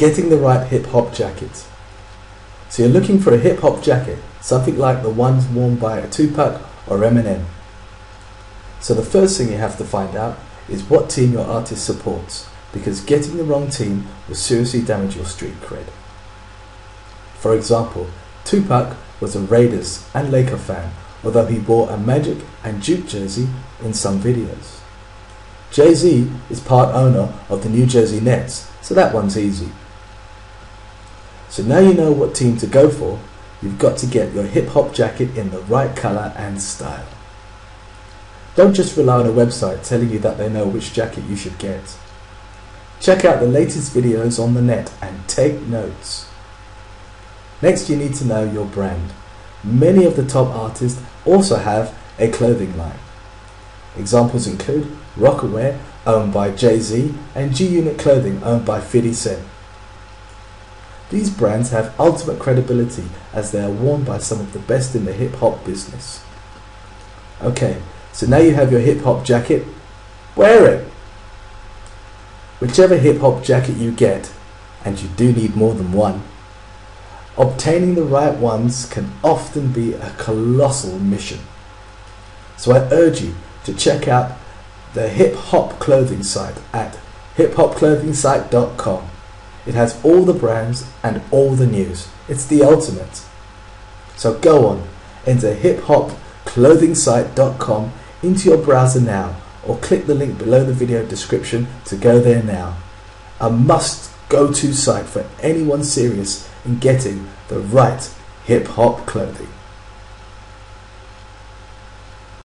getting the right hip hop jacket. So you're looking for a hip hop jacket, something like the ones worn by a Tupac or Eminem. So the first thing you have to find out is what team your artist supports, because getting the wrong team will seriously damage your street cred. For example, Tupac was a Raiders and Laker fan, although he wore a Magic and Duke jersey in some videos. Jay-Z is part owner of the New Jersey Nets, so that one's easy. So now you know what team to go for, you've got to get your hip hop jacket in the right colour and style. Don't just rely on a website telling you that they know which jacket you should get. Check out the latest videos on the net and take notes. Next you need to know your brand. Many of the top artists also have a clothing line. Examples include Rocawear, owned by Jay-Z, and G-Unit Clothing, owned by 50 Cent. These brands have ultimate credibility as they are worn by some of the best in the hip hop business. Okay, so now you have your hip hop jacket, wear it. Whichever hip hop jacket you get, and you do need more than one, obtaining the right ones can often be a colossal mission. So I urge you to check out the hip hop clothing site at hiphopclothingsite.com. It has all the brands and all the news. It's the ultimate. So go on into hiphopclothingsite.com into your browser now or click the link below the video description to go there now. A must go to site for anyone serious in getting the right hip hop clothing.